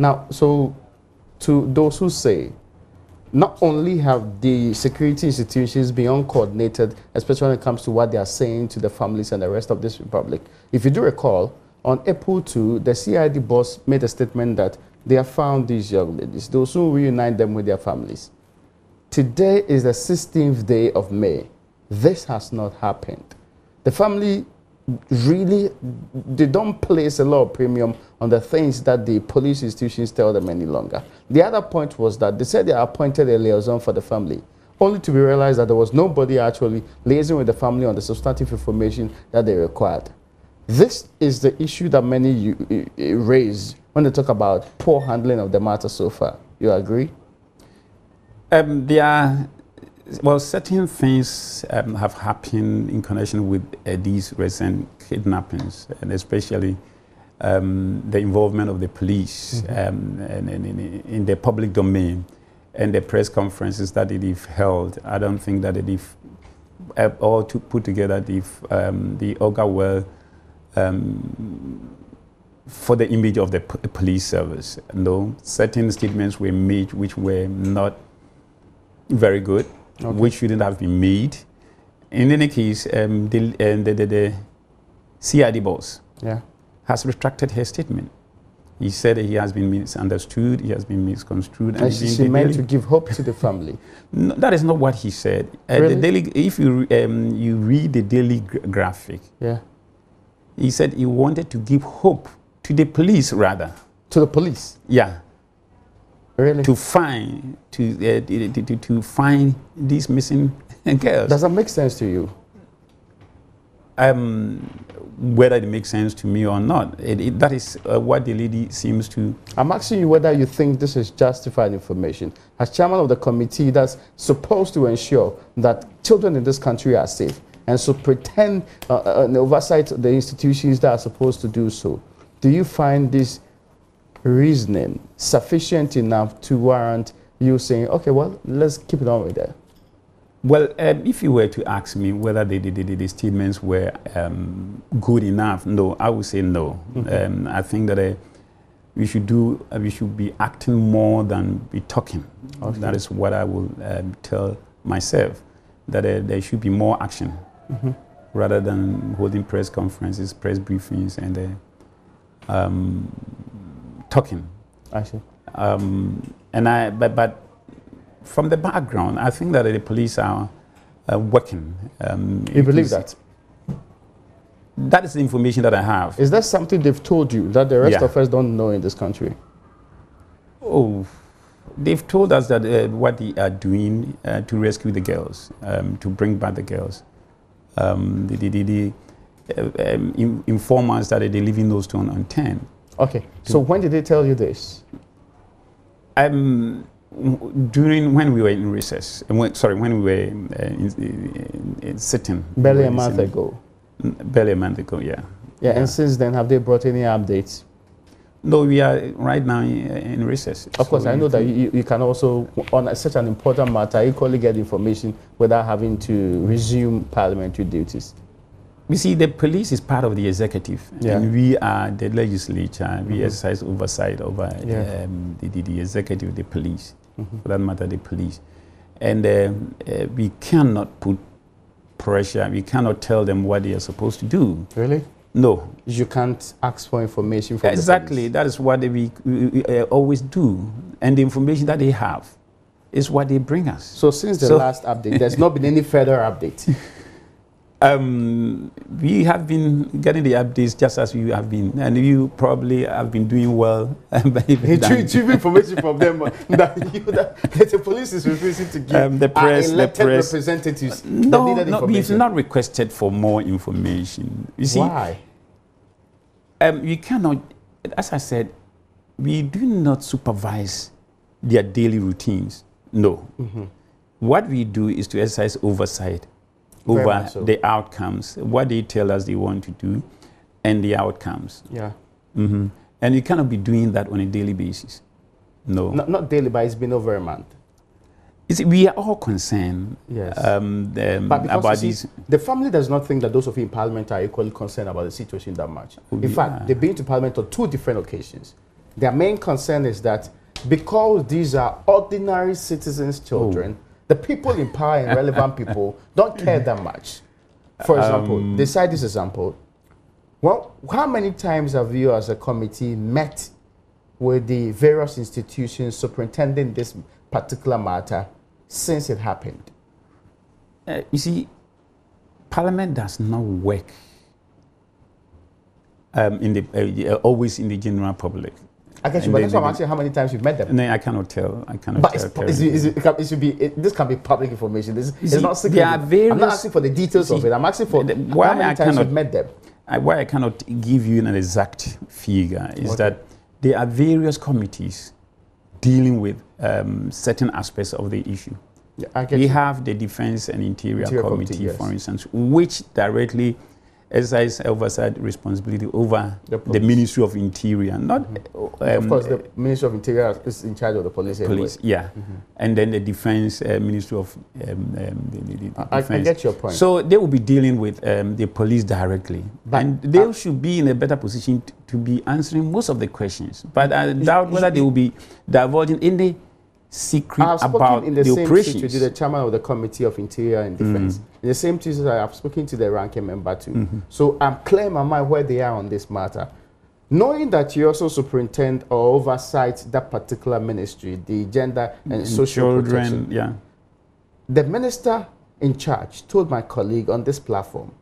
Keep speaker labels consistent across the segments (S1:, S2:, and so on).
S1: Now, so to those who say, not only have the security institutions been uncoordinated, especially when it comes to what they are saying to the families and the rest of this republic. If you do recall, on April 2, the CID boss made a statement that they have found these young ladies. They will soon reunite them with their families. Today is the 16th day of May. This has not happened. The family really, they don't place a lot of premium on the things that the police institutions tell them any longer. The other point was that they said they appointed a liaison for the family, only to be realized that there was nobody actually liaising with the family on the substantive information that they required. This is the issue that many raise when they talk about poor handling of the matter so far. You agree?
S2: Um, there are, well, certain things um, have happened in connection with uh, these recent kidnappings, and especially um, the involvement of the police mm -hmm. and, and, and, in the public domain and the press conferences that they've held. I don't think that they've uh, all to put together um, the augur well um, for the image of the police service. No, certain statements were made which were not very good, okay. which shouldn't have been made. In any case, um, the, uh, the, the, the CID boss
S1: yeah.
S2: has retracted her statement. He said he has been misunderstood, he has been misconstrued.
S1: And, and she meant to give hope to the family.
S2: No, that is not what he said. Uh, really? the daily, if you, um, you read the daily graphic,
S1: yeah.
S2: he said he wanted to give hope to the police, rather.
S1: To the police?
S2: Yeah.
S1: Really?
S2: To find to, uh, to, to, to, find these missing girls.
S1: Does that make sense to you?
S2: Um, whether it makes sense to me or not, it, it, that is uh, what the lady seems to.
S1: I'm asking you whether you think this is justified information. As chairman of the committee that's supposed to ensure that children in this country are safe, and so pretend uh, uh an oversight of the institutions that are supposed to do so. Do you find this reasoning sufficient enough to warrant you saying, okay, well, let's keep it on with that?
S2: Well, um, if you were to ask me whether the, the, the, the statements were um, good enough, no, I would say no. Mm -hmm. um, I think that uh, we should do, uh, we should be acting more than be talking. Okay. That is what I will um, tell myself, that uh, there should be more action mm -hmm. rather than holding press conferences, press briefings, and uh, um, talking.
S1: I see.
S2: Um, and I, but, but from the background, I think that the police are uh, working.
S1: Um, you believe that?
S2: That is the information that I have.
S1: Is that something they've told you that the rest yeah. of us don't know in this country?
S2: Oh, they've told us that uh, what they are doing uh, to rescue the girls, um, to bring back the girls. Um, the, the, the, the uh, um, inform us that they're leaving those stone unturned.
S1: Okay. So when did they tell you this?
S2: Um, during when we were in recess. When, sorry, when we were uh, in, in, in sitting.
S1: Barely a month ago.
S2: Barely a month ago, yeah.
S1: yeah. Yeah, and since then, have they brought any updates?
S2: No, we are right now in, in recess.
S1: Of so course, I know that you, you can also, on a, such an important matter, equally get information without having to resume parliamentary duties.
S2: You see, the police is part of the executive,
S1: yeah.
S2: and we are the legislature. We mm -hmm. exercise oversight over yeah. um, the, the, the, executive, the police, mm -hmm. for that matter, the police. And uh, uh, we cannot put pressure, we cannot tell them what they are supposed to do.
S1: Really?
S2: No.
S1: You can't ask for information from
S2: Exactly. That is what we, we, we uh, always do. And the information that they have is what they bring us.
S1: So since the so last update, there's not been any further update?
S2: Um, we have been getting the updates just as you have been, and you probably have been doing well.
S1: Retrieve information from them that, you, that, that, the police is refusing to give
S2: um, the press,
S1: the
S2: press
S1: representatives.
S2: No, no, we've not requested for more information. You see,
S1: why?
S2: Um, we cannot, as I said, we do not supervise their daily routines. No. Mm -hmm. What we do is to exercise oversight over so. the outcomes, what they tell us they want to do, and the outcomes.
S1: Yeah.
S2: Mm -hmm. And you cannot be doing that on a daily basis. No.
S1: Not, not daily, but it's been over a month.
S2: See, we are all concerned
S1: yes.
S2: um, about
S1: see,
S2: these.
S1: The family does not think that those of you in Parliament are equally concerned about the situation that much. in yeah. fact, they've been to Parliament on two different occasions. Their main concern is that because these are ordinary citizens' children,
S2: Oh.
S1: The people in power and relevant people don't care that much. For example,
S2: Um,
S1: they cite this example. Well, how many times have you as a committee met with the various institutions superintending this particular matter since it happened?
S2: Uh, you see, Parliament does not work um, in the, uh, always in the general public.
S1: I guess you, but that's why I'm asking how many times you've met them.
S2: Then I cannot tell. I cannot
S1: But
S2: tell.
S1: it's, it, should be it, this can be public information. This
S2: see,
S1: not secret.
S2: there are various,
S1: I'm not asking for the details of it. I'm asking for
S2: the-
S1: how
S2: why
S1: many
S2: I
S1: times
S2: cannot-
S1: you've met them.
S2: I, why I cannot give you an exact figure is
S1: Okay.
S2: that there are various committees dealing with um, certain aspects of the issue.
S1: Yeah, I get
S2: We
S1: you.
S2: have the Defense and Interior,
S1: Interior
S2: Committee,
S1: Committee, yes.
S2: for instance, which directly exercise oversight responsibility over
S1: The
S2: the. Ministry of Interior, not
S1: of
S2: um,
S1: course, the Ministry of Interior is in charge of the police. Anyway.
S2: police, yeah,
S1: Mm-hmm.
S2: and then the Defense uh, Ministry of um, um, the, the, the
S1: I, I get your point.
S2: So they will be dealing with um, the police directly,
S1: But,
S2: and they
S1: uh,
S2: should be in a better position to be answering most of the questions. But I doubt whether they will be divulging any secret
S1: I've spoken
S2: about
S1: in the,
S2: the
S1: same
S2: operations.
S1: To the chairman of the Committee of Interior and Defense.
S2: Mm.
S1: In the same Tuesday, I've spoken to the ranking member too.
S2: Mm-hmm.
S1: So I'm clear in my mind where they are on this matter. Knowing that you also superintend or oversight that particular ministry, the gender and
S2: And
S1: social
S2: children,
S1: protection,
S2: yeah.
S1: the minister in charge told my colleague on this platform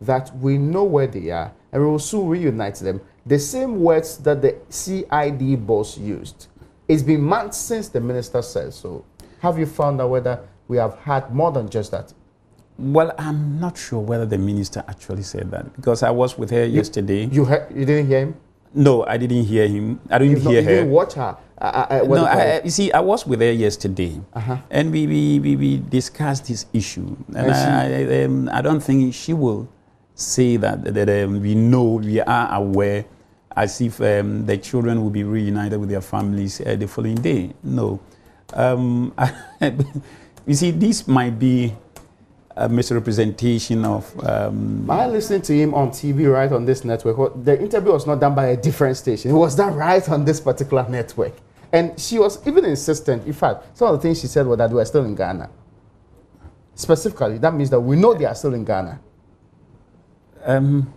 S1: that we know where they are and we will soon reunite them. The same words that the CID boss used. It's been months since the minister said so. Have you found out whether we have had more than just that?
S2: Well, I'm not sure whether the minister actually said that because I was with her yesterday.
S1: You you didn't hear him?
S2: no, I didn't hear him. I didn't
S1: You've not-
S2: hear
S1: you
S2: her.
S1: didn't watch her? Uh, uh, uh,
S2: no,
S1: you
S2: I, you see, I was with her yesterday,
S1: Uh-huh.
S2: and we, we, we, we discussed this issue. And, I, I, um, I don't think she will say that, that um, we know, we are aware, as if um, the children will be reunited with their families uh, the following day. No. Um, you see, this might be a misrepresentation of. Um,
S1: I listened to him on TV right on this network. The interview was not done by a different station. It was done right on this particular network. And she was even insistent. In fact, some of the things she said were that we are still in Ghana. Specifically, that means that we know they are still in Ghana.
S2: Um,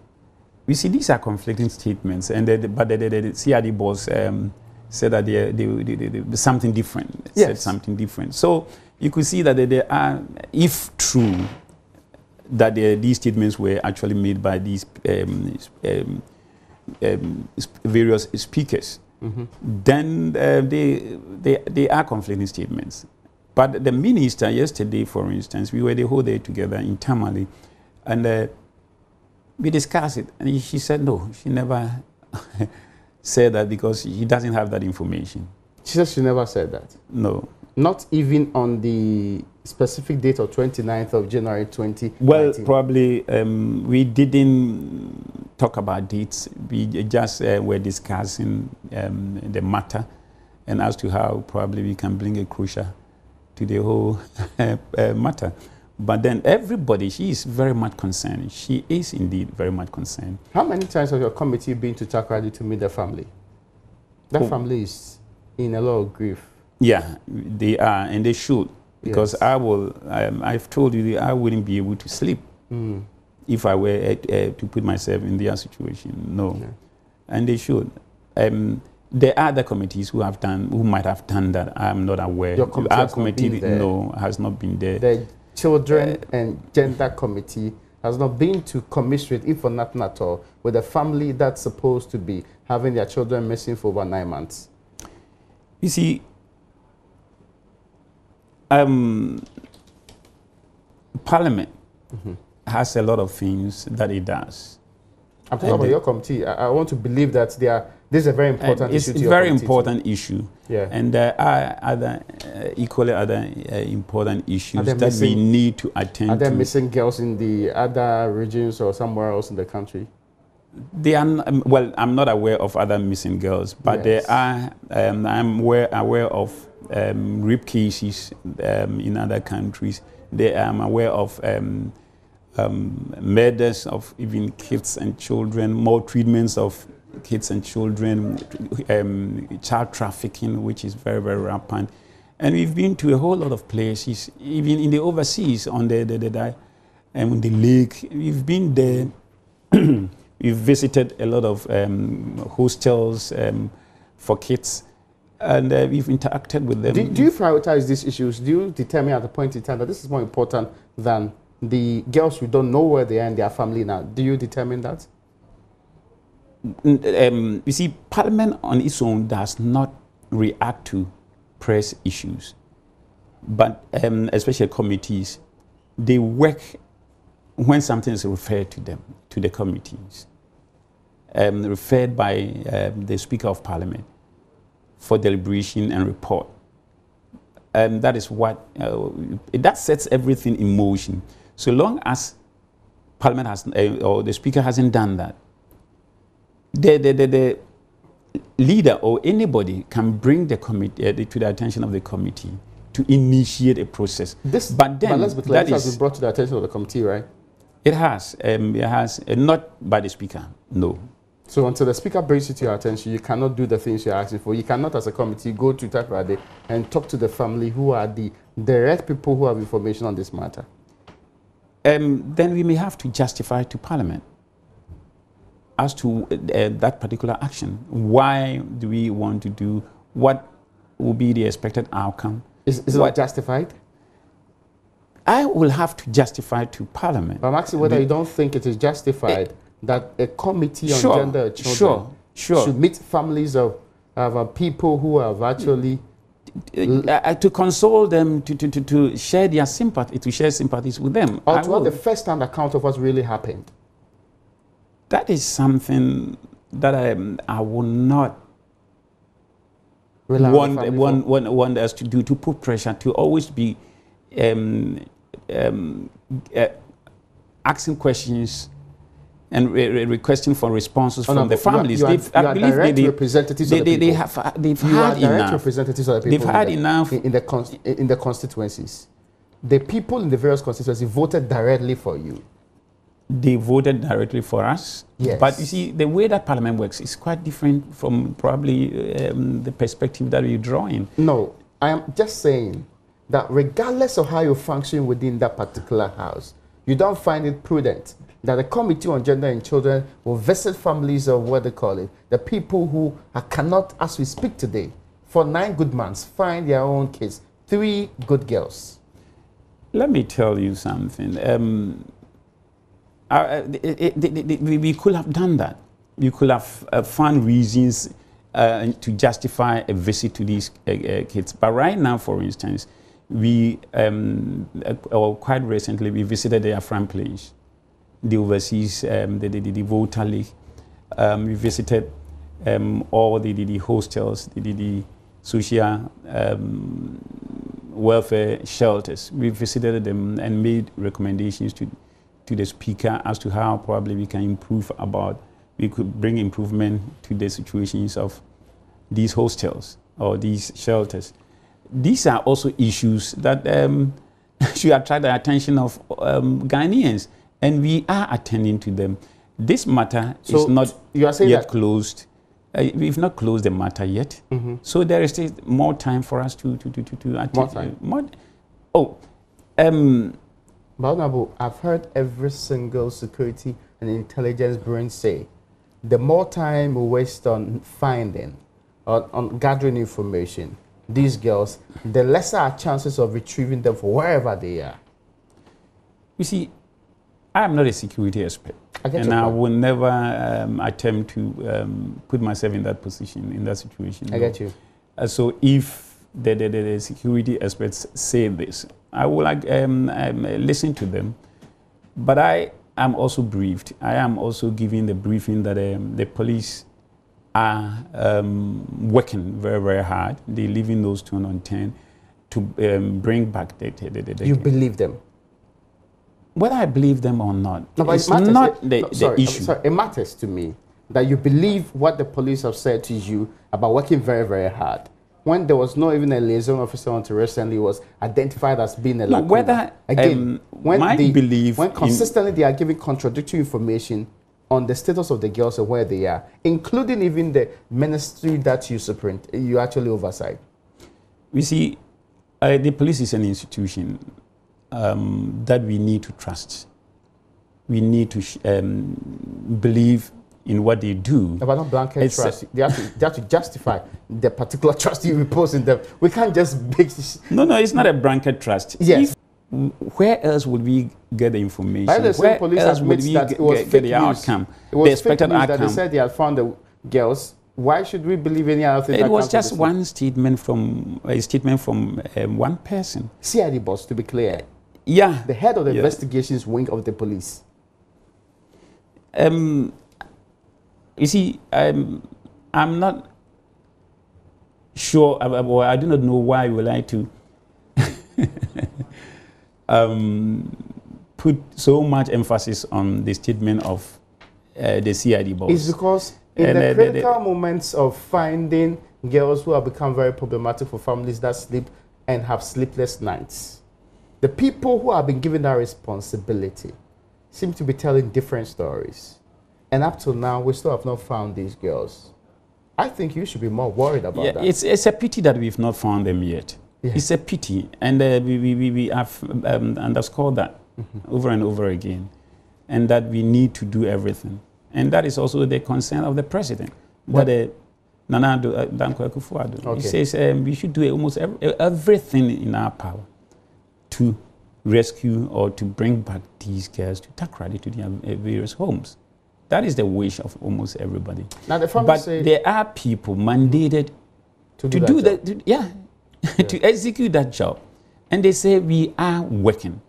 S2: we see these are conflicting statements, and the, the- but the, the, the CID boss um, said that they, they, they, they, something different. Said
S1: Yes.
S2: something different. So you could see that they, they are, if true, that these statements were actually made by these um, um, um, various speakers, then uh, they, they, they are conflicting statements. But the minister yesterday, for instance, we were the whole day together internally, and uh, we discussed it, and she said no, she never said that because she doesn't have that information.
S1: She says she never said that.
S2: No.
S1: Not even on the specific date of 29th of January 2019.
S2: Well, probably um, we didn't talk about dates. We just uh, were discussing um, the matter and as to how probably we can bring a closure to the whole uh, matter. But then everybody, she is very much concerned. She is indeed very much concerned.
S1: How many times has your committee been to Takoradi to meet the family? That
S2: Oh.
S1: family is in a lot of grief.
S2: Yeah, they are, and they should, because
S1: Yes.
S2: I will. Um, I've told you I wouldn't be able to sleep
S1: Mm.
S2: if I were uh, uh, to put myself in their situation. No,
S1: Yeah.
S2: and they should. Um, there are other committees who have done, who might have done that. I'm not aware.
S1: Your committee
S2: Our committee, no, has not been there.
S1: The Children and Gender Committee has not been to commiserate, if for nothing at all, with a family that's supposed to be having their children missing for over nine months.
S2: You see, um, Parliament
S1: Mm-hmm.
S2: has a lot of things that it does.
S1: I'm talking about your committee. I, I want to believe that they are, this is a very important
S2: it's
S1: issue
S2: a very important issue.
S1: Yeah.
S2: And there are other, uh, equally other uh, important issues that we need to attend to.
S1: Are there
S2: to.
S1: missing girls in the other regions or somewhere else in the country?
S2: They are, um, well, I'm not aware of other missing girls, but
S1: Yes.
S2: there are, um, I'm aware, aware of um, rape cases um, in other countries. They, I'm aware of um, um, murders of even kids and children, maltreatments of kids and children, um, child trafficking, which is very, very rampant. And we've been to a whole lot of places, even in the overseas, on the, the, the, the, um, the lake. We've been there. we've visited a lot of um, hostels um, for kids and uh, we've interacted with them.
S1: Do, do, you prioritize these issues? Do you determine at a point in time that this is more important than the girls who don't know where they are in their family now? Do you determine that?
S2: Um, you see, Parliament on its own does not react to press issues, but um, especially committees, they work when something is referred to them, to the committees, um, referred by um, the Speaker of Parliament for deliberation and report. And that is what, uh, that sets everything in motion. So long as Parliament has, uh, or the Speaker hasn't done that, the, the, the, the leader or anybody can bring the committee uh, to the attention of the committee to initiate a process.
S1: This, but then, but let's be clear, this has been brought to the attention of the committee, right?
S2: It has. Um, it has, uh, not by the Speaker, no.
S1: So until the speaker brings it to your attention, you cannot do the things you're asking for. You cannot, as a committee, go to Takoradi and talk to the family who are the direct people who have information on this matter.
S2: Um, then we may have to justify to Parliament as to uh, that particular action. Why do we want to do what will be the expected outcome?
S1: Is, is it justified?
S2: I will have to justify to Parliament.
S1: But I'm asking whether the, you don't think it is justified. It, that a committee on
S2: sure,
S1: gender children
S2: sure, sure.
S1: should meet families of, of uh, people who have actually
S2: uh, to console them, to, to, to, to, share their sympathy, to share sympathies with them.
S1: Or to have the first-hand account of what really happened.
S2: That is something that I, I will not want, want, want, want us to do, to put pressure, to always be um, um, uh, asking questions and re requesting for responses oh, from no, the families.
S1: You are, you are, I believe direct they, representatives
S2: they,
S1: of the
S2: they, they have they've
S1: you
S2: had enough.
S1: representatives of the people.
S2: They've had in enough
S1: the, in, the in the constituencies. The people in the various constituencies voted directly for you.
S2: They voted directly for us.
S1: Yes.
S2: But you see, the way that Parliament works is quite different from probably um, the perspective that you're drawing.
S1: No, I am just saying that regardless of how you function within that particular house, you don't find it prudent that the Committee on Gender and Children will visit families of what they call it, the people who cannot, as we speak today, for nine good months, find their own kids, three good girls.
S2: Let me tell you something. Um, uh, it, it, it, we could have done that. We could have uh, found reasons uh, to justify a visit to these uh, uh, kids. But right now, for instance, we, um, uh, or quite recently, we visited the Afram Plains the overseas, um, the, the, the, Volta Lake. Um, we visited um, all the, the, the, hostels, the, the, the social um, welfare shelters. We visited them and made recommendations to, to the speaker as to how probably we can improve about, we could bring improvement to the situations of these hostels or these shelters. These are also issues that um, should attract the attention of um, Ghanaians and we are attending to them. This matter so is not yet closed. Uh, we've not closed the matter yet. Mm -hmm. So there is still more time for us to to to to, to attend.
S1: More time.
S2: More, oh, um,
S1: Balnabo, I've heard every single security and intelligence brain say, the more time we waste on finding, on, on gathering information, these girls, the lesser our chances of retrieving them from wherever they are.
S2: You see, I am not a security expert. I and I will never um, attempt to um, put myself in that position, in that situation.
S1: I get you.
S2: Uh, so if the, the, the, security experts say this, I will um, um, listen to them. But I am also briefed. I am also giving the briefing that um, the police are um, working very, very hard. They're leaving those two on 10 to bring back the, the, the, the
S1: You believe them?
S2: whether I believe them or not,
S1: no,
S2: it's
S1: it
S2: not
S1: it,
S2: the,
S1: no, sorry,
S2: the issue.
S1: Sorry, it matters to me that you believe what the police have said to you about working very, very hard. When there was not even a liaison officer until recently was identified as being a no,
S2: Whether
S1: again,
S2: um, when my belief
S1: when consistently they are giving contradictory information on the status of the girls and where they are, including even the ministry that you superint- you actually oversight?
S2: We see, uh, the police is an institution um, that we need to trust. We need to sh- um, believe in what they do.
S1: But not blanket
S2: It's,
S1: trust. They have, to, they have to justify the particular trust you repose in them. We can't just make this.
S2: No, no, it's not a blanket trust.
S1: Yes.
S2: If- where else would we get the information?
S1: By the
S2: where
S1: police
S2: else would we
S1: that
S2: get,
S1: it was
S2: get, the
S1: news.
S2: outcome,
S1: It was
S2: the expected
S1: fake news that they said they had found the girls. Why should we believe any other thing?
S2: it was just one statement from a statement from um, one person.
S1: CID boss, to be clear,
S2: Yeah.
S1: the head of the
S2: Yeah.
S1: investigations wing of the police.
S2: Um, you see, I'm, I'm not sure, or I do not know why we like to um, put so much emphasis on the statement of uh, the CID boss.
S1: It's because in
S2: And,
S1: the
S2: uh, the-
S1: critical moments of finding girls who have become very problematic for families that sleep and have sleepless nights, the people who have been given that responsibility seem to be telling different stories. And up till now, we still have not found these girls. I think you should be more worried about
S2: Yeah,
S1: that.
S2: it's, it's a pity that we've not found them yet.
S1: Yeah.
S2: It's a pity. And uh, we, we, we, have um, underscored that
S1: Mm-hmm.
S2: over and over again. And that we need to do everything. And that is also the concern of the president.
S1: What-
S2: That uh, Nana uh, Dankwa Akufo-Addo,
S1: Okay.
S2: he says um, we should do almost ev- everything in our power to rescue or to bring back these girls to Takoradi to their various homes. That is the wish of almost everybody.
S1: now, the
S2: But there are people mandated
S1: to
S2: to
S1: do,
S2: do
S1: that.
S2: that, to- yeah, to execute that job. And they say we are working.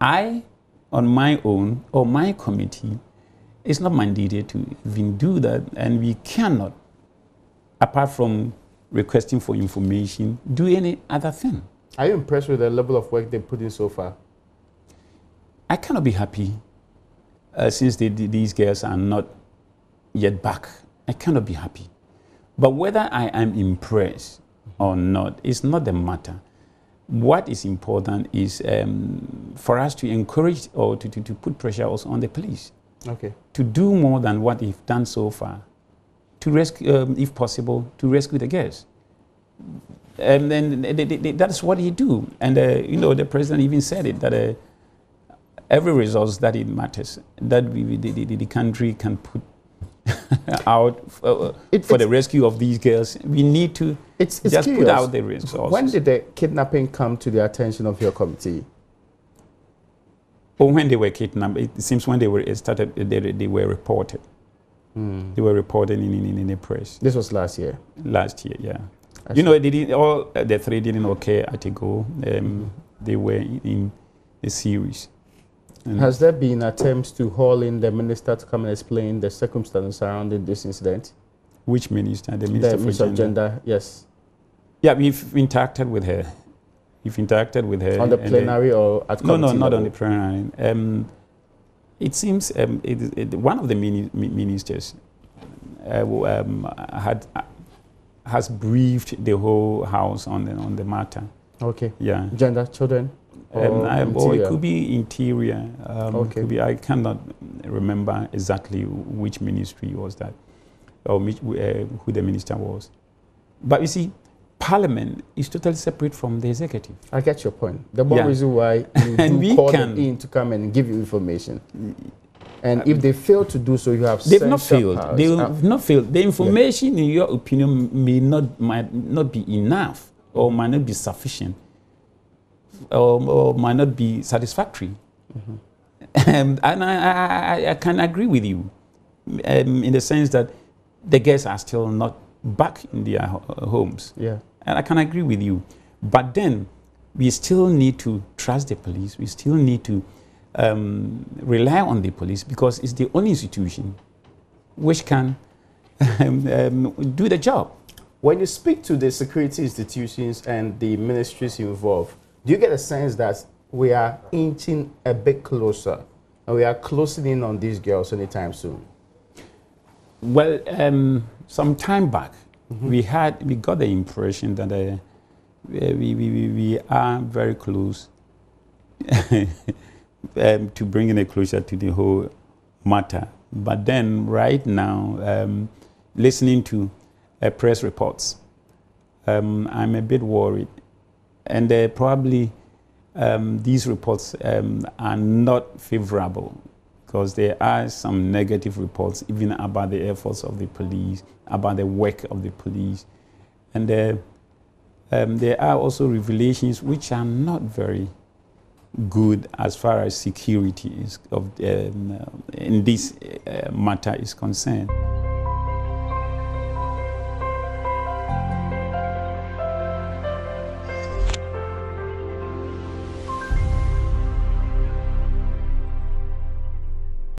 S2: I, on my own, or my committee, is not mandated to even do that, and we cannot, apart from requesting for information, do any other thing.
S1: Are you impressed with the level of work they put in so far?
S2: I cannot be happy uh, since they, these girls are not yet back. I cannot be happy. But whether I am impressed or not is not the matter. What is important is um, for us to encourage or to, to, to put pressure also on the police
S1: Okay.
S2: to do more than what they've done so far, to rescue, um, if possible, to rescue the girls. And then that's what he do. And uh, you know, the president even said it that uh, every resource that it matters, that we, the, the, the country can put out f- uh,
S1: It-
S2: for the rescue of these girls, we need to
S1: It's, it's
S2: just
S1: curious.
S2: put out the resources.
S1: When did the kidnapping come to the attention of your committee?
S2: or when they were kidnapped, it seems when they were it started, they, they were reported.
S1: Hmm.
S2: They were reported in, in, in the press.
S1: This was last year.
S2: last year, yeah.
S1: I
S2: you know, they didn't, all uh, the three didn't occur at a go. Um, They were in, in a series. And
S1: Has there been attempts to haul in the minister to come and explain the circumstances surrounding this incident?
S2: which minister? The
S1: The
S2: minister for
S1: Minister
S2: gender.
S1: of Gender, yes.
S2: Yeah, we've interacted with her. We've interacted with her.
S1: on the plenary or at
S2: no, no, not
S1: level?
S2: on the plenary. Um, it seems um, it, it, one of the mini, ministers uh, um, had uh, has briefed the whole house on the on the matter.
S1: Okay.
S2: Yeah.
S1: Gender, children,
S2: Um, I- or it could be interior. Um,
S1: Okay.
S2: be, I cannot remember exactly which ministry was that, or which, uh, who the minister was. But you see, Parliament is totally separate from the executive.
S1: I get your point. The more
S2: Yeah.
S1: reason why you
S2: And we
S1: call them in to come and give you information. And if they fail to do so, you have
S2: They've not failed.
S1: powers.
S2: They've
S1: Uh,
S2: not failed. The information, in your opinion, may not might not be enough, or might not be sufficient, or, or might not be satisfactory. Um, and I, I, I, can agree with you, um, in the sense that the guests are still not back in their ho- homes.
S1: yeah.
S2: And I can agree with you. But then we still need to trust the police. We still need to um, rely on the police because it's the only institution which can um, um, do the job.
S1: When you speak to the security institutions and the ministries involved, do you get a sense that we are inching a bit closer and we are closing in on these girls anytime soon?
S2: Well, um, some time back, we had we got the impression that uh, we, we, we, we are very close um, to bringing it closer to the whole matter. But then, right now, um, listening to uh, press reports, um, I'm a bit worried. And uh, probably um, these reports um, are not favorable because there are some negative reports even about the efforts of the police, about the work of the police. And uh, um, there are also revelations which are not very good as far as security is of, um, in this uh, matter is concerned.